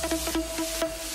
フフフフ。